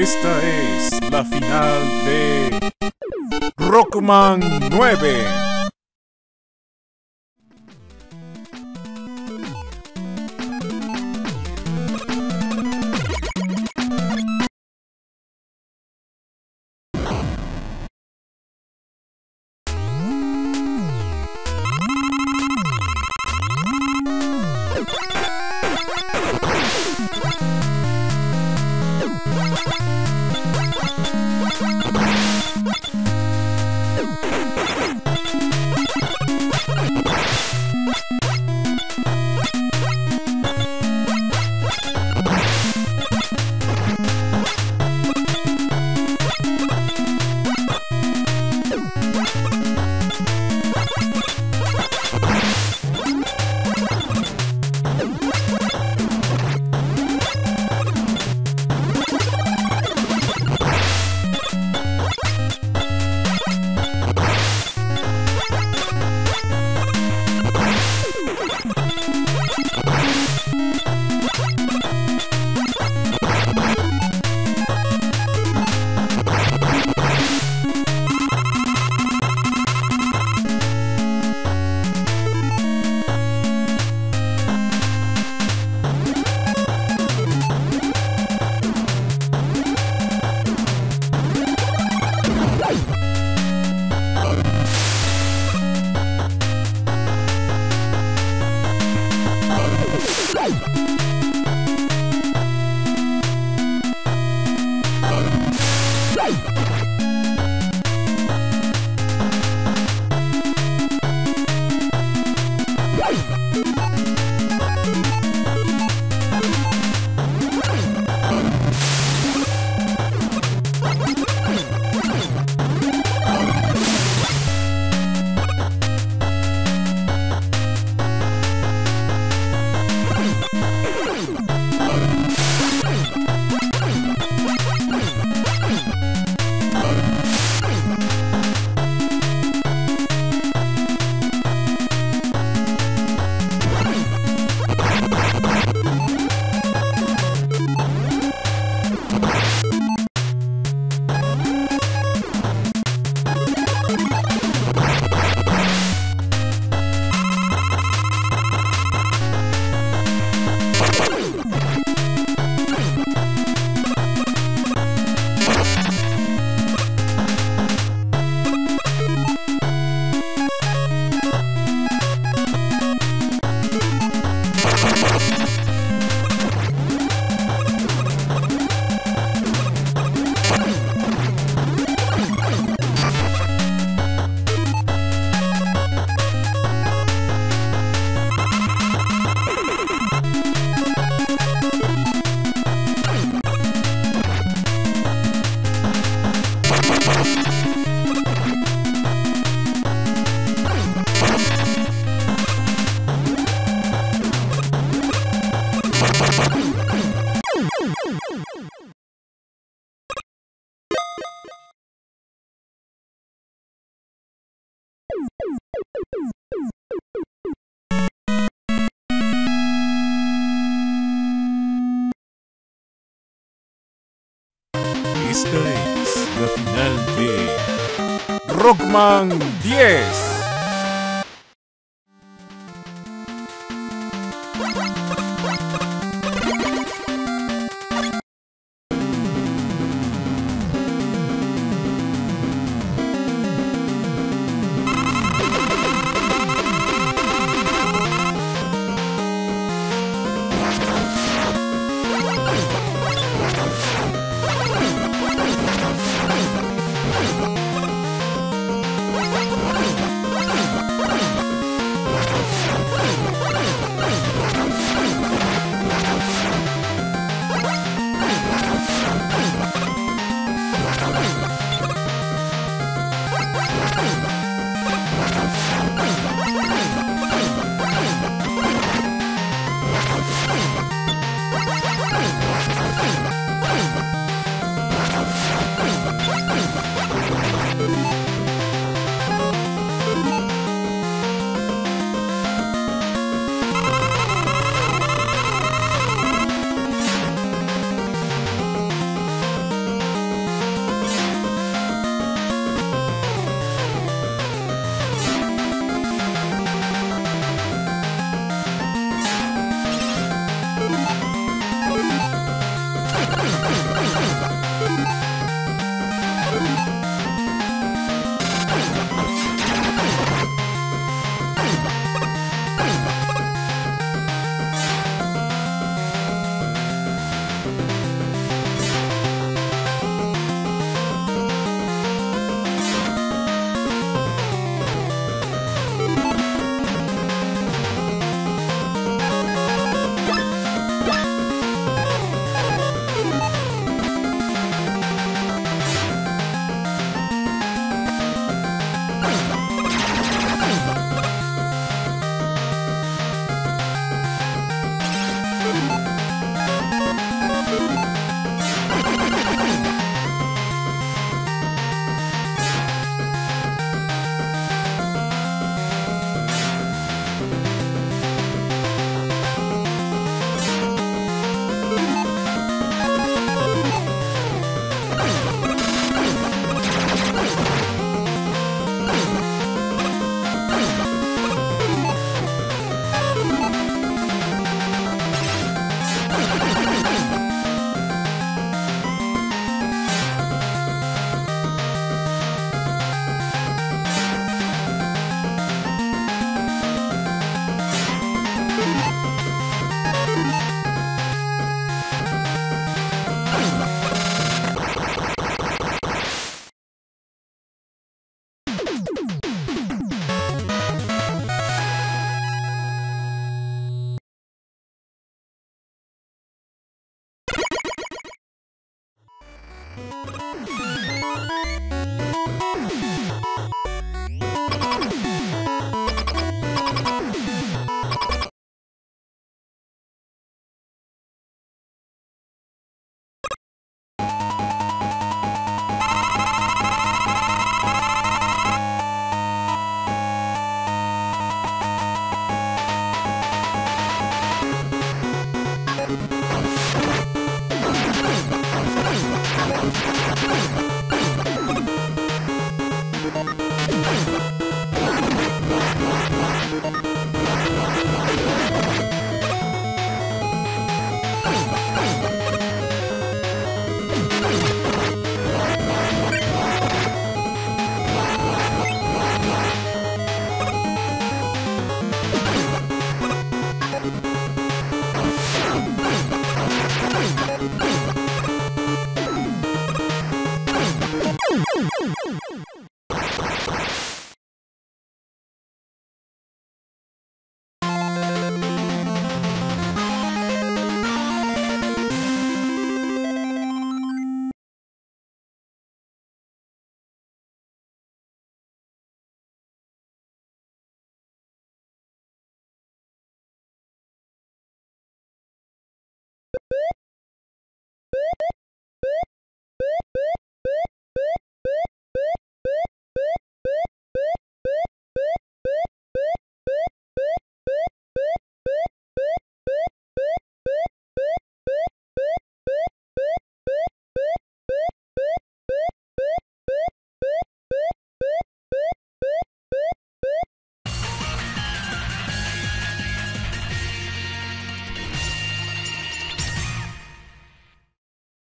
Esta es la final de Rockman 9. Esta es la final de Rockman 10.